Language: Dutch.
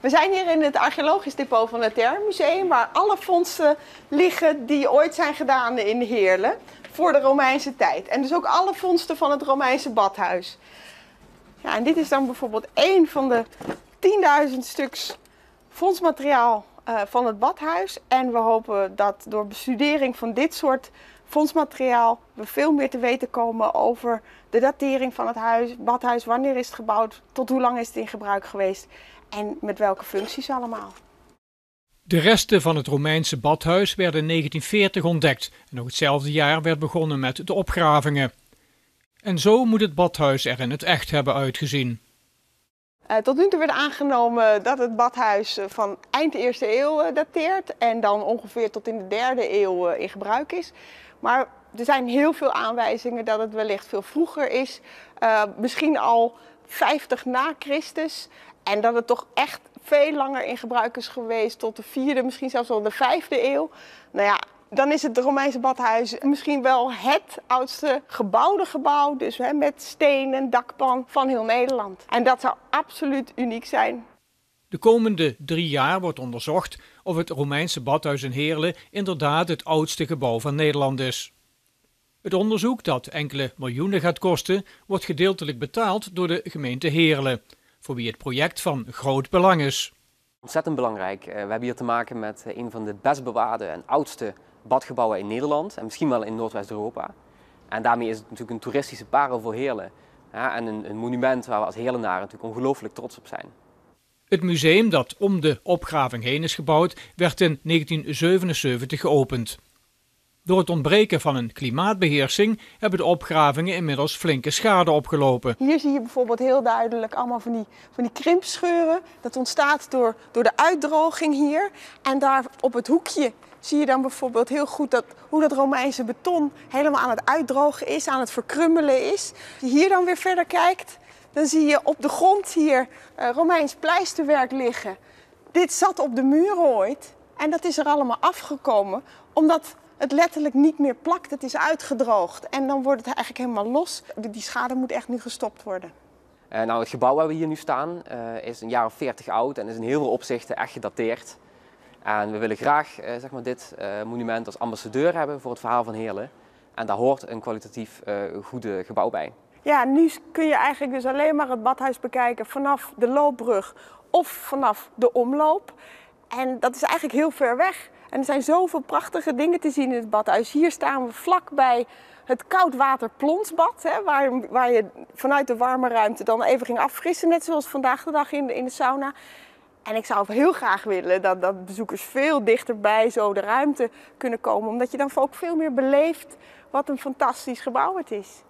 We zijn hier in het archeologisch depot van het Termuseum, waar alle vondsten liggen die ooit zijn gedaan in Heerlen voor de Romeinse tijd. En dus ook alle vondsten van het Romeinse badhuis. Ja, en dit is dan bijvoorbeeld één van de 10.000 stuks vondstmateriaal uh, van het badhuis. En we hopen dat door bestudering van dit soort fondsmateriaal we veel meer te weten komen over de datering van het huis, badhuis, wanneer is het gebouwd, tot hoe lang is het in gebruik geweest en met welke functies allemaal. De resten van het Romeinse badhuis werden in 1940 ontdekt en nog hetzelfde jaar werd begonnen met de opgravingen. En zo moet het badhuis er in het echt hebben uitgezien. Uh, tot nu toe werd aangenomen dat het badhuis van eind eerste eeuw uh, dateert en dan ongeveer tot in de derde eeuw in gebruik is. Maar er zijn heel veel aanwijzingen dat het wellicht veel vroeger is, misschien al 50 na Christus. En dat het toch echt veel langer in gebruik is geweest tot de vierde, misschien zelfs wel de vijfde eeuw. Nou ja, dan is het Romeinse badhuis misschien wel het oudste gebouwde gebouw, dus hè, met stenen, dakpan van heel Nederland. En dat zou absoluut uniek zijn. De komende drie jaar wordt onderzocht of het Romeinse badhuis in Heerlen inderdaad het oudste gebouw van Nederland is. Het onderzoek, dat enkele miljoenen gaat kosten, wordt gedeeltelijk betaald door de gemeente Heerlen voor wie het project van groot belang is. Ontzettend belangrijk. Eh, we hebben hier te maken met eh, een van de best bewaarde en oudste badgebouwen in Nederland en misschien wel in Noordwest-Europa. En daarmee is het natuurlijk een toeristische parel voor Heerlen. en een, een monument waar we als Heerlenaren natuurlijk ongelooflijk trots op zijn. Het museum dat om de opgraving heen is gebouwd, werd in 1977 geopend. Door het ontbreken van een klimaatbeheersing hebben de opgravingen inmiddels flinke schade opgelopen. Hier zie je bijvoorbeeld heel duidelijk allemaal van die, van die krimpscheuren. Dat ontstaat door, door de uitdroging hier. En daar op het hoekje zie je dan bijvoorbeeld heel goed dat, hoe dat Romeinse beton helemaal aan het uitdrogen is, aan het verkrummelen is. Als je hier dan weer verder kijkt, dan zie je op de grond hier uh, Romeins pleisterwerk liggen. Dit zat op de muren ooit en dat is er allemaal afgekomen omdat het letterlijk niet meer plakt. Het is uitgedroogd en dan wordt het eigenlijk helemaal los. Die schade moet echt nu gestopt worden. Uh, nou, het gebouw waar we hier nu staan uh, is een jaar of 40 oud en is in heel veel opzichten echt gedateerd. En we willen graag zeg maar dit monument als ambassadeur hebben voor het verhaal van Heerlen. En daar hoort een kwalitatief goede gebouw bij. Ja, nu kun je eigenlijk dus alleen maar het badhuis bekijken vanaf de loopbrug of vanaf de omloop. En dat is eigenlijk heel ver weg. En er zijn zoveel prachtige dingen te zien in het badhuis. Hier staan we vlakbij het koudwaterplonsbad, hè, waar, waar je vanuit de warme ruimte dan even ging affrissen, net zoals vandaag de dag in de, in de sauna. En ik zou heel graag willen dat, dat bezoekers veel dichterbij zo de ruimte kunnen komen, omdat je dan ook veel meer beleeft wat een fantastisch gebouw het is.